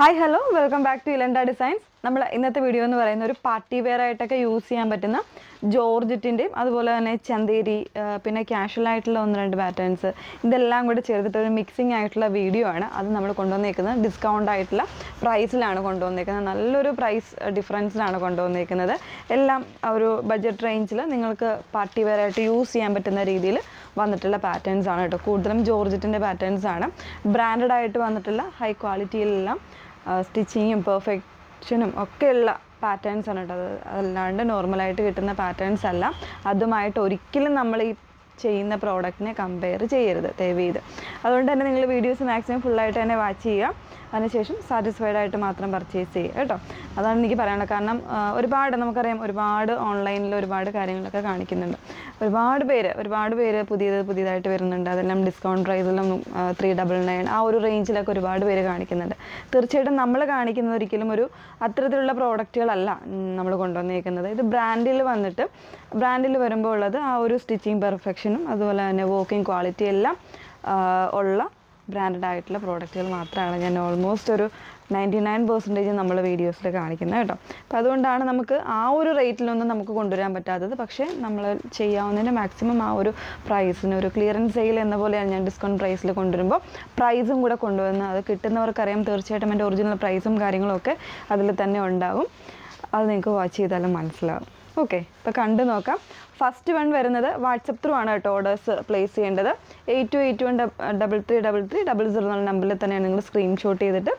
Hi hello welcome back to ഇലണ്ട designs നമ്മൾ ഇന്നത്തെ video എന്ന് പറയുന്ന ഒരു പാർട്ടി വെയർ ആയിട്ടൊക്കെ യൂസ് ചെയ്യാൻ പറ്റുന്ന ജോർജറ്റിന്റെയും അതുപോലെ തന്നെ ചന്തേരി പിന്നെ കാഷ്വൽ ആയിട്ടുള്ള ഒന്ന് രണ്ട് പാറ്റേൺസ് ഇതെല്ലാം കൂടി ചേർത്തിട്ട് ഒരു മിക്സിംഗ് ആയിട്ടുള്ള വീഡിയോ ആണ്. അത് നമ്മൾ കൊണ്ടുവന്നേക്കുന്നത് ഡിസ്കൗണ്ട് ആയിട്ടുള്ള പ്രൈസിലാണ് കൊണ്ടുവന്നേക്കുന്നത്. നല്ലൊരു പ്രൈസ് ഡിഫറൻസിലാണ് കൊണ്ടുവന്നേക്കുന്നത്. എല്ലാം ഒരു ബഡ്ജറ്റ് റേഞ്ചിൽ നിങ്ങൾക്ക് പാർട്ടി വെയർ ആയിട്ട് യൂസ് ചെയ്യാൻ പറ്റുന്ന രീതിയിൽ വന്നിട്ടുള്ള പാറ്റേൺസ് ആണ് കേട്ടോ. കൂടുതലും ജോർജറ്റിന്റെ പാറ്റേൺസ് ആണ്. ബ്രാൻഡഡ് ആയിട്ട് വന്നിട്ടുള്ള ഹൈ ക്വാളിറ്റിയിലെല്ലാം സ്റ്റിച്ചിങ്ങും പെർഫെക്ഷനും ഒക്കെയുള്ള പാറ്റേൺസ് ആണ് കേട്ടോ. അത് അല്ലാണ്ട് നോർമലായിട്ട് കിട്ടുന്ന പാറ്റേൺസ് അല്ല. അതുമായിട്ട് ഒരിക്കലും നമ്മൾ ഈ ചെയ്യുന്ന പ്രോഡക്റ്റിനെ കമ്പയർ ചെയ്യരുത്. ദയവ് ചെയ്ത്. അതുകൊണ്ട് തന്നെ നിങ്ങൾ വീഡിയോസ് മാക്സിമം ഫുള്ളായിട്ട് തന്നെ വാച്ച് ചെയ്യുക. അതിനുശേഷം സാറ്റിസ്ഫൈഡ് ആയിട്ട് മാത്രം പർച്ചേസ് ചെയ്യുക കേട്ടോ. അതാണ് എനിക്ക് പറയാനുള്ളത്. കാരണം ഒരുപാട് നമുക്കറിയാം ഒരുപാട് ഓൺലൈനിൽ ഒരുപാട് കാര്യങ്ങളൊക്കെ കാണിക്കുന്നുണ്ട്. ഒരുപാട് പേര് ഒരുപാട് പേര് പുതിയത് പുതിയതായിട്ട് വരുന്നുണ്ട്. അതെല്ലാം ഡിസ്കൗണ്ട് പ്രൈസിലും ത്രീ ഡബിൾ നയൻ ആ ഒരു റേഞ്ചിലൊക്കെ ഒരുപാട് പേര് കാണിക്കുന്നുണ്ട്. തീർച്ചയായിട്ടും നമ്മൾ കാണിക്കുന്നത് ഒരിക്കലും ഒരു അത്തരത്തിലുള്ള പ്രോഡക്റ്റുകളല്ല നമ്മൾ കൊണ്ടുവന്നേക്കുന്നത്. ഇത് ബ്രാൻഡിൽ വന്നിട്ട് ബ്രാൻഡിൽ വരുമ്പോൾ ഉള്ളത് ആ ഒരു സ്റ്റിച്ചിങ് പെർഫെക്ഷനും അതുപോലെ തന്നെ വർക്കിംഗ് ക്വാളിറ്റി എല്ലാം ഉള്ള ബ്രാൻഡഡ് ആയിട്ടുള്ള പ്രോഡക്റ്റുകൾ മാത്രമാണ് ഞാൻ ഓൾമോസ്റ്റ് ഒരു നയന്റി നയൻ പെർസെന്റേജ് നമ്മൾ വീഡിയോസിൽ കാണിക്കുന്നത് കേട്ടോ. അപ്പോൾ അതുകൊണ്ടാണ് നമുക്ക് ആ ഒരു റേറ്റിലൊന്നും നമുക്ക് കൊണ്ടുവരാൻ പറ്റാത്തത്. പക്ഷേ നമ്മൾ ചെയ്യാവുന്നതിന്റെ മാക്സിമം ആ ഒരു പ്രൈസിന് ഒരു ക്ലിയറൻസ് സെയിൽ എന്ന പോലെയാണ് ഞാൻ ഡിസ്കൗണ്ട് പ്രൈസിൽ കൊണ്ടുവരുമ്പോൾ പ്രൈസും കൂടെ കൊണ്ടുവന്ന് അത് കിട്ടുന്നവർക്കറിയാം തീർച്ചയായിട്ടും എന്റെ ഒറിജിനൽ പ്രൈസും കാര്യങ്ങളൊക്കെ അതിൽ തന്നെ ഉണ്ടാകും അത് നിങ്ങൾക്ക് വാച്ച് ചെയ്താലും മനസ്സിലാവും. ഓക്കെ ഇപ്പോൾ കണ്ടു നോക്കാം. ഫസ്റ്റ് വൺ വരുന്നത് വാട്സപ്പ് ത്രൂ ആണ് കേട്ടോ ഓർഡേഴ്സ് പ്ലേസ് ചെയ്യേണ്ടത്. Eight two eight one double three double three double zero എന്നുള്ള നമ്പറിൽ തന്നെയാണ് നിങ്ങൾ സ്ക്രീൻഷോട്ട് ചെയ്തിട്ട്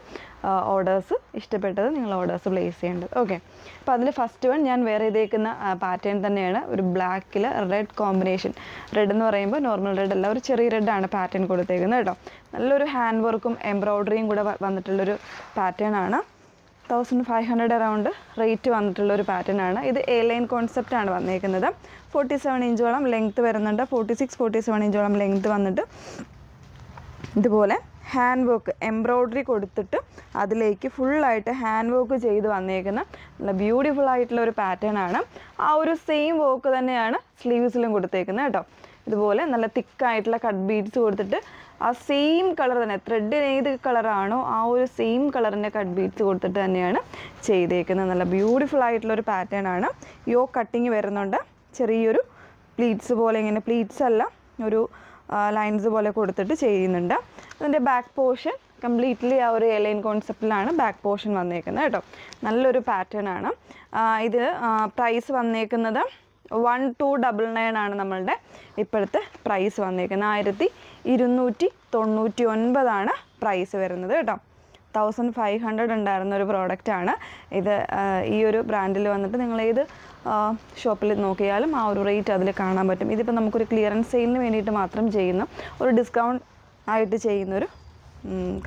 ഓർഡേഴ്സ് ഇഷ്ടപ്പെട്ടത് നിങ്ങൾ ഓർഡേഴ്സ് പ്ലേസ് ചെയ്യേണ്ടത്. ഓക്കെ അപ്പോൾ അതിൽ ഫസ്റ്റ് വൺ ഞാൻ വേറെ ചെയ്തേക്കുന്ന പാറ്റേൺ തന്നെയാണ് ഒരു ബ്ലാക്കിൽ റെഡ് കോമ്പിനേഷൻ റെഡ് എന്ന് പറയുമ്പോൾ നോർമൽ റെഡ് അല്ല ഒരു ചെറിയ റെഡാണ് പാറ്റേൺ കൊടുത്തേക്കുന്നത് കേട്ടോ. നല്ലൊരു ഹാൻഡ് വർക്കും എംബ്രോയ്ഡറിയും കൂടെ വന്നിട്ടുള്ളൊരു പാറ്റേൺ ആണ്. Thousand five hundred around rate വന്നിട്ടുള്ള ഒരു പാറ്റേൺ ആണ്. ഇത് എ ലൈൻ കോൺസെപ്റ്റ് ആണ് വന്നേക്കുന്നത്. ഫോർട്ടി സെവൻ ഇഞ്ചോളം ലെങ്ത്ത് വരുന്നുണ്ട്. ഫോർട്ടി സിക്സ് ഫോർട്ടി സെവൻ ഇഞ്ചോളം ലെങ്ത്ത് വന്നിട്ട് ഇതുപോലെ ഹാൻഡ് വർക്ക് എംബ്രോയ്ഡറി കൊടുത്തിട്ട് അതിലേക്ക് ഫുള്ളായിട്ട് ഹാൻഡ് വർക്ക് ചെയ്ത് വന്നേക്കുന്ന നല്ല ബ്യൂട്ടിഫുൾ ആയിട്ടുള്ള ഒരു പാറ്റേൺ ആണ്. ആ ഒരു സെയിം വർക്ക് തന്നെയാണ് സ്ലീവ്സിലും കൊടുത്തേക്കുന്നത് കേട്ടോ. ഇതുപോലെ നല്ല തിക്കായിട്ടുള്ള കട്ട് ബീഡ്സ് കൊടുത്തിട്ട് ആ സെയിം കളർ തന്നെ ത്രെഡിന് ഏത് കളറാണോ ആ ഒരു സെയിം കളറിന്റെ കട്ട് ബീഡ്സ് കൊടുത്തിട്ട് തന്നെയാണ് ചെയ്തേക്കുന്നത്. നല്ല ബ്യൂട്ടിഫുൾ ആയിട്ടുള്ളൊരു പാറ്റേൺ ആണ്. യോ കട്ടിങ് വരുന്നുണ്ട്. ചെറിയൊരു പ്ലീറ്റ്സ് പോലെ ഇങ്ങനെ പ്ലീറ്റ്സ് അല്ല ഒരു ലൈൻസ് പോലെ കൊടുത്തിട്ട് ചെയ്യുന്നുണ്ട്. അതിന്റെ ബാക്ക് പോർഷൻ കംപ്ലീറ്റ്ലി ആ ഒരു എലൈൻ കോൺസെപ്റ്റിലാണ് ബാക്ക് പോർഷൻ വന്നേക്കുന്നത് കേട്ടോ. നല്ലൊരു പാറ്റേൺ ആണ്. ഇത് പ്രൈസ് വന്നേക്കുന്നത് വൺ ടു ഡബിൾ നയൻ ആണ് നമ്മളുടെ ഇപ്പോഴത്തെ പ്രൈസ് വന്നിരിക്കുന്നത്. ആയിരത്തി ഇരുന്നൂറ്റി തൊണ്ണൂറ്റി ഒൻപതാണ് പ്രൈസ് വരുന്നത് കേട്ടോ. തൗസൻഡ് ഫൈവ് ഹൺഡ്രഡ് ഉണ്ടായിരുന്ന ഒരു പ്രോഡക്റ്റാണ് ഇത് ഈ ഒരു ബ്രാൻഡിൽ വന്നിട്ട് നിങ്ങൾ ഏത് ഷോപ്പിൽ നോക്കിയാലും ആ ഒരു റേറ്റ് അതിൽ കാണാൻ പറ്റും. ഇതിപ്പോൾ നമുക്കൊരു ക്ലിയറൻസ് സെയിലിന് വേണ്ടിയിട്ട് മാത്രം ചെയ്യുന്ന ഒരു ഡിസ്കൗണ്ട് ആയിട്ട് ചെയ്യുന്നൊരു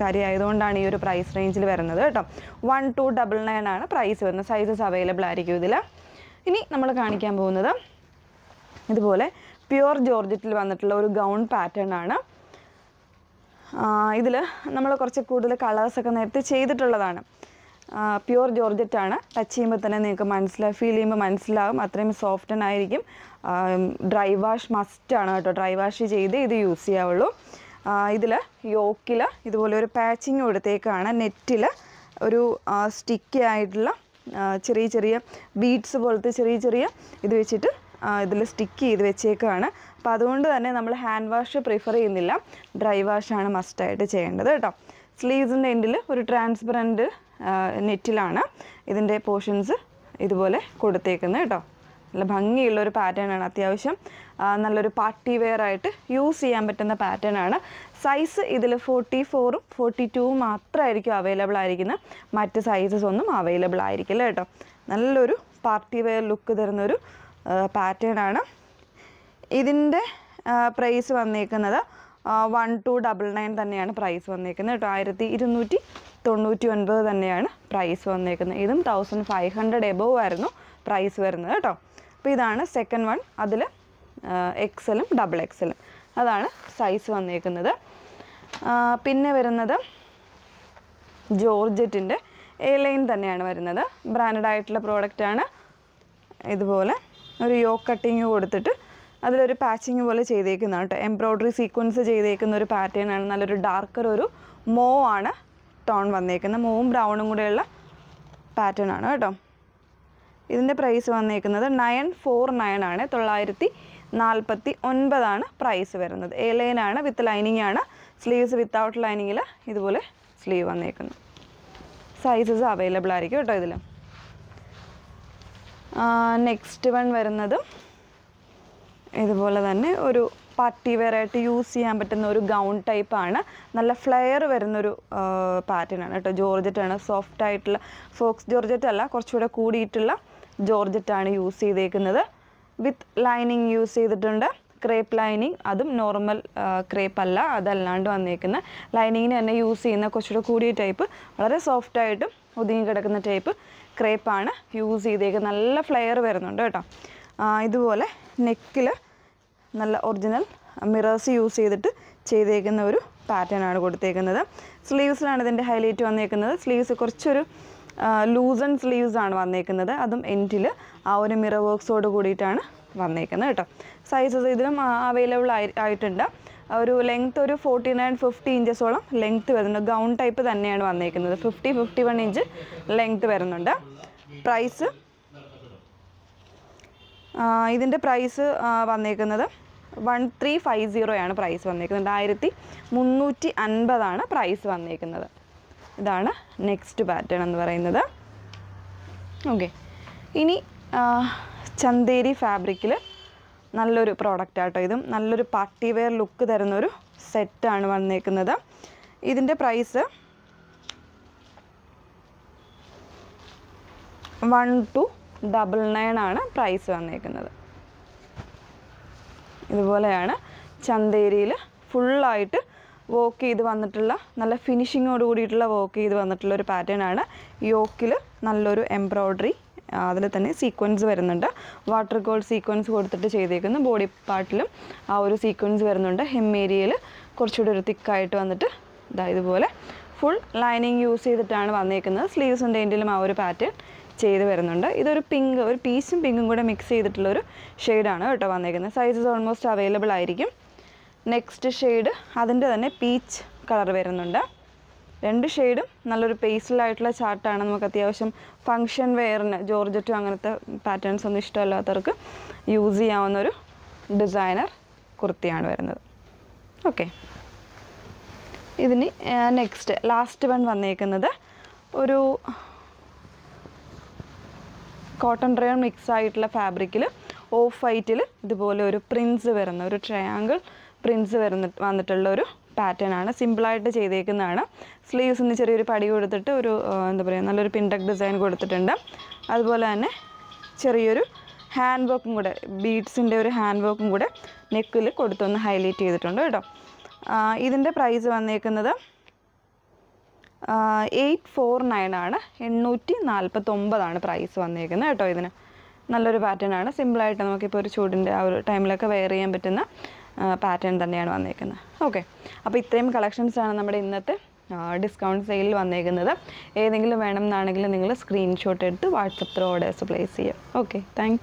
കാര്യമായതുകൊണ്ടാണ് ഈ ഒരു പ്രൈസ് റേഞ്ചിൽ വരുന്നത് കേട്ടോ. വൺ ടു ഡബിൾ നയൻ ആണ് പ്രൈസ് വരുന്നത്. സൈസസ് അവൈലബിൾ ആയിരിക്കും ഇതിൽ ഇനി നമ്മൾ കാണിക്കാൻ പോകുന്നത് ഇതുപോലെ പ്യുവർ ജോർജറ്റിൽ വന്നിട്ടുള്ള ഒരു ഗൗൺ പാറ്റേൺ ആണ്. ഇതിൽ നമ്മൾ കുറച്ച് കൂടുതൽ കളേഴ്സൊക്കെ നേരത്തെ ചെയ്തിട്ടുള്ളതാണ്. പ്യുവർ ജോർജറ്റ് ആണ്. ടച്ച് ചെയ്യുമ്പോൾ തന്നെ നിങ്ങൾക്ക് മനസ്സിലാവും ഫീൽ ചെയ്യുമ്പോൾ മനസ്സിലാവും. അത്രയും സോഫ്റ്റൻ ആയിരിക്കും. ഡ്രൈ വാഷ് മസ്റ്റ് ആണ് കേട്ടോ. ഡ്രൈ വാഷ് ചെയ്ത് ഇത് യൂസ് ചെയ്യാവുള്ളൂ. ഇതിൽ യോക്കിൽ ഇതുപോലെ ഒരു പാച്ചിങ് കൊടുത്തേക്കാണ് നെറ്റിൽ ഒരു സ്റ്റിക്കി ആയിട്ടുള്ള ചെറിയ ചെറിയ ബീഡ്സ് പോലത്തെ ചെറിയ ചെറിയ ഇത് വെച്ചിട്ട് ഇതിൽ സ്റ്റിക്ക് ചെയ്ത് വെച്ചേക്കാണ്. അപ്പോൾ അതുകൊണ്ട് തന്നെ നമ്മൾ ഹാൻഡ് വാഷ് പ്രിഫർ ചെയ്യുന്നില്ല. ഡ്രൈ വാഷാണ് മസ്റ്റായിട്ട് ചെയ്യേണ്ടത് കേട്ടോ. സ്ലീവ്സിന്റെ എൻഡിൽ ഒരു ട്രാൻസ്പെറന്റ് നെറ്റിലാണ് ഇതിന്റെ പോർഷൻസ് ഇതുപോലെ കൊടുത്തേക്കുന്നത് കേട്ടോ. നല്ല ഭംഗിയുള്ള ഒരു പാറ്റേൺ ആണ് അത്യാവശ്യം നല്ലൊരു പാർട്ടി വെയർ ആയിട്ട് യൂസ് ചെയ്യാൻ പറ്റുന്ന പാറ്റേൺ ആണ്. സൈസ് ഇതിൽ ഫോർട്ടി ഫോറും ഫോർട്ടി ടൂവും മാത്രമായിരിക്കും അവൈലബിൾ ആയിരിക്കുന്നത്. മറ്റ് സൈസസ് ഒന്നും അവൈലബിൾ ആയിരിക്കില്ല കേട്ടോ. നല്ലൊരു പാർട്ടി വെയർ ലുക്ക് തരുന്നൊരു പാറ്റേൺ ആണ്. ഇതിന്റെ പ്രൈസ് വന്നേക്കുന്നത് വൺ ടു ഡബിൾ നയൻ തന്നെയാണ് പ്രൈസ് വന്നേക്കുന്നത് കേട്ടോ. ആയിരത്തി ഇരുന്നൂറ്റി തൊണ്ണൂറ്റി ഒൻപത് തന്നെയാണ് പ്രൈസ് വന്നേക്കുന്നത്. ഇതും തൗസൻഡ് ഫൈവ് ഹൺഡ്രഡ് എബവ് ആയിരുന്നു പ്രൈസ് വരുന്നത് കേട്ടോ. അപ്പോൾ ഇതാണ് സെക്കൻഡ് വൺ അതിൽ എക്സലും ഡബിൾ എക്സലും അതാണ് സൈസ് വന്നേക്കുന്നത്. പിന്നെ വരുന്നത് ജോർജറ്റിന്റെ എ ലൈൻ തന്നെയാണ് വരുന്നത്. ബ്രാൻഡഡ് ആയിട്ടുള്ള പ്രോഡക്റ്റാണ് ഇതുപോലെ ഒരു യോ കട്ടിങ് കൊടുത്തിട്ട് അതിലൊരു പാച്ചിങ് പോലെ ചെയ്തേക്കുന്നതാണ് കേട്ടോ എംബ്രോയ്ഡറി സീക്വൻസ് ചെയ്തേക്കുന്ന ഒരു പാറ്റേൺ ആണ്. നല്ലൊരു ഡാർക്കർ ഒരു മോ ആണ്. ടോൺ വന്നേക്കുന്നത്. മോവും ബ്രൗണും കൂടെയുള്ള പാറ്റേൺ ആണ് കേട്ടോ. ഇതിന്റെ പ്രൈസ് വന്നേക്കുന്നത് നയൻ ഫോർ നയൻ ആണ് തൊള്ളായിരത്തി നാൽപ്പത്തി ഒൻപതാണ് പ്രൈസ് വരുന്നത്. എ ലൈൻ ആണ് വിത്ത് ലൈനിങ് ആണ്. സ്ലീവ്സ് വിത്തൗട്ട് ലൈനിങ്ങിൽ ഇതുപോലെ സ്ലീവ് വന്നേക്കുന്നു സൈസസ് അവൈലബിൾ ആയിരിക്കും കേട്ടോ ഇതിൽ നെക്സ്റ്റ് വൺ വരുന്നതും ഇതുപോലെ തന്നെ ഒരു പാർട്ടി വെയർ ആയിട്ട് യൂസ് ചെയ്യാൻ പറ്റുന്ന ഒരു ഗൗൺ ടൈപ്പാണ് നല്ല ഫ്ലെയർ വരുന്നൊരു പാറ്റേൺ ആണ് കേട്ടോ. ജോർജറ്റാണ് സോഫ്റ്റ് ആയിട്ടുള്ള ഫോക്സ് ജോർജറ്റ് അല്ല കുറച്ചുകൂടെ കൂടിയിട്ടുള്ള ജോർജറ്റ് ആണ് യൂസ് ചെയ്തേക്കുന്നത്. വിത്ത് ലൈനിങ് യൂസ് ചെയ്തിട്ടുണ്ട്. ക്രേപ്പ് ലൈനിങ് അതും നോർമൽ ക്രേപ്പ് അല്ല അതല്ലാണ്ട് വന്നേക്കുന്ന. ലൈനിങ്ങിന് തന്നെ യൂസ് ചെയ്യുന്ന കുറച്ചുകൂടെ കൂടിയ ടൈപ്പ് വളരെ സോഫ്റ്റ് ആയിട്ടും ഒതുങ്ങി കിടക്കുന്ന ടൈപ്പ് ക്രേപ്പാണ് യൂസ് ചെയ്തേക്കുന്നത് നല്ല ഫ്ലെയർ വരുന്നുണ്ട് കേട്ടോ. ഇതുപോലെ നെക്കിൽ നല്ല ഒറിജിനൽ മിറേഴ്സ് യൂസ് ചെയ്തിട്ട് ചെയ്തേക്കുന്ന ഒരു പാറ്റേൺ ആണ് കൊടുത്തേക്കുന്നത്. സ്ലീവ്സിലാണ് ഇതിന്റെ ഹൈലൈറ്റ് വന്നേക്കുന്നത്. സ്ലീവ്സ് കുറച്ചൊരു ലൂസൺ സ്ലീവ്സ് ആണ് വന്നേക്കുന്നത്. അതും എൻഡിൽ ആ ഒരു മിറർ വർക്ക്സോട് കൂടിയിട്ടാണ് വന്നേക്കുന്നത് കേട്ടോ. സൈസസ് ഇതിലും അവൈലബിൾ ആയി ആയിട്ടുണ്ട്. ഒരു ലെങ്ത് ഒരു ഫോർട്ടി നയൻ ഫിഫ്റ്റി ഇഞ്ചസോളം ലെങ്ത്ത് വരുന്നുണ്ട്. ഗൗൺ ടൈപ്പ് തന്നെയാണ് വന്നേക്കുന്നത്. Fifty fifty one inch length വരുന്നുണ്ട് പ്രൈസ് ഇതിന്റെ പ്രൈസ് വന്നേക്കുന്നത് വൺ ത്രീ ഫൈവ് സീറോയാണ് പ്രൈസ് വന്നേക്കുന്നത്. ആയിരത്തി മുന്നൂറ്റി അൻപതാണ് പ്രൈസ് വന്നേക്കുന്നത്. ഇതാണ് നെക്സ്റ്റ് പാറ്റേൺ എന്ന് പറയുന്നത്. ഓക്കെ ഇനി ചന്തേരി ഫാബ്രിക്കിൽ നല്ലൊരു പ്രോഡക്റ്റ് ആട്ടോ ഇതും. നല്ലൊരു പാർട്ടി വെയർ ലുക്ക് തരുന്നൊരു സെറ്റാണ് വന്നേക്കുന്നത്. ഇതിന്റെ price one two double nine ആണ് പ്രൈസ് വന്നേക്കുന്നത്. ഇതുപോലെയാണ് ചന്തേരിയിൽ ഫുള്ളായിട്ട് വർക്ക് ചെയ്ത് വന്നിട്ടുള്ള നല്ല ഫിനിഷിങ്ങോട് കൂടിയിട്ടുള്ള വർക്ക് ചെയ്ത് വന്നിട്ടുള്ള ഒരു പാറ്റേൺ ആണ് യോക്കിൽ നല്ലൊരു എംബ്രോയ്ഡറി അതിൽ തന്നെ സീക്വൻസ് വരുന്നുണ്ട്. വാട്ടർ ഗോൾഡ് സീക്വൻസ് കൊടുത്തിട്ട് ചെയ്തേക്കുന്നു. ബോഡി പാർട്ടിലും ആ ഒരു സീക്വൻസ് വരുന്നുണ്ട്. ഹെം ഏരിയയിൽ കുറച്ചുകൂടി ഒരു തിക്കായിട്ട് വന്നിട്ട് ഇതാ ഇതുപോലെ ഫുൾ ലൈനിങ് യൂസ് ചെയ്തിട്ടാണ് വന്നേക്കുന്നത്. സ്ലീവ്സിന്റെ എൻഡിലും ആ ഒരു പാറ്റേൺ ചെയ്ത് വരുന്നുണ്ട്. ഇതൊരു പിങ്ക് ഒരു പീസും പിങ്കും കൂടെ മിക്സ് ചെയ്തിട്ടുള്ളൊരു ഷെയ്ഡാണ് കേട്ടോ വന്നേക്കുന്നത്. സൈസസ് ഓൾമോസ്റ്റ് അവൈലബിൾ ആയിരിക്കും. നെക്സ്റ്റ് ഷെയ്ഡ് അതിന്റെ തന്നെ പീച്ച് കളർ വരുന്നുണ്ട്. രണ്ട് ഷെയ്ഡും നല്ലൊരു പേസ്റ്റലായിട്ടുള്ള ചാർട്ടാണ് നമുക്ക് അത്യാവശ്യം ഫങ്ഷൻ വെയറിന് ജോർജറ്റും അങ്ങനത്തെ പാറ്റേൺസ് ഒന്നും ഇഷ്ടമല്ലാത്തവർക്ക് യൂസ് ചെയ്യാവുന്ന ഒരു ഡിസൈനർ കുർത്തിയാണ് വരുന്നത്. ഓക്കെ ഇതിന് നെക്സ്റ്റ് ലാസ്റ്റ് വൺ വന്നേക്കുന്നത് ഒരു കോട്ടൺ ഡ്രയർ മിക്സ് ആയിട്ടുള്ള ഫാബ്രിക്കിൽ ഓഫ് വൈറ്റിൽ ഇതുപോലെ ഒരു പ്രിൻസ് വരുന്ന ഒരു ട്രയാങ്കിൾ പ്രിൻസ് വരുന്ന വന്നിട്ടുള്ള ഒരു പാറ്റേൺ ആണ് സിമ്പിളായിട്ട് ചെയ്തേക്കുന്നതാണ്. സ്ലീവ്സിന് ചെറിയൊരു പടി കൊടുത്തിട്ട് ഒരു എന്താ പറയുക നല്ലൊരു പിൻടക് ഡിസൈൻ കൊടുത്തിട്ടുണ്ട്. അതുപോലെ തന്നെ ചെറിയൊരു ഹാൻഡ് വർക്കും കൂടെ ബീഡ്സിന്റെ ഒരു ഹാൻഡ് വർക്കും കൂടെ നെക്കിൽ കൊടുത്തൊന്ന് ഹൈലൈറ്റ് ചെയ്തിട്ടുണ്ട് കേട്ടോ. ഇതിന്റെ പ്രൈസ് വന്നേക്കുന്നത് എയ്റ്റ് ഫോർ നയൻ ആണ്. എണ്ണൂറ്റി നാൽപ്പത്തൊമ്പതാണ് പ്രൈസ് വന്നേക്കുന്നത് കേട്ടോ ഇതിന്. നല്ലൊരു പാറ്റേൺ ആണ്. സിമ്പിളായിട്ട് നമുക്കിപ്പോൾ ഒരു ചൂടിന്റെ ആ ഒരു ടൈമിലൊക്കെ വെയർ ചെയ്യാൻ പറ്റുന്ന പാറ്റേൺ തന്നെയാണ് വന്നേക്കുന്നത്. ഓക്കെ അപ്പോൾ ഇത്രയും കളക്ഷൻസാണ് നമ്മുടെ ഇന്നത്തെ ഡിസ്കൗണ്ട് സെയിലിൽ വന്നേക്കുന്നത്. ഏതെങ്കിലും വേണം എന്നാണെങ്കിൽ നിങ്ങൾ സ്ക്രീൻഷോട്ട് എടുത്ത് വാട്സപ്പ് ത്രൂ ഓർഡേഴ്സ് പ്ലേസ് ചെയ്യാം. Okay thank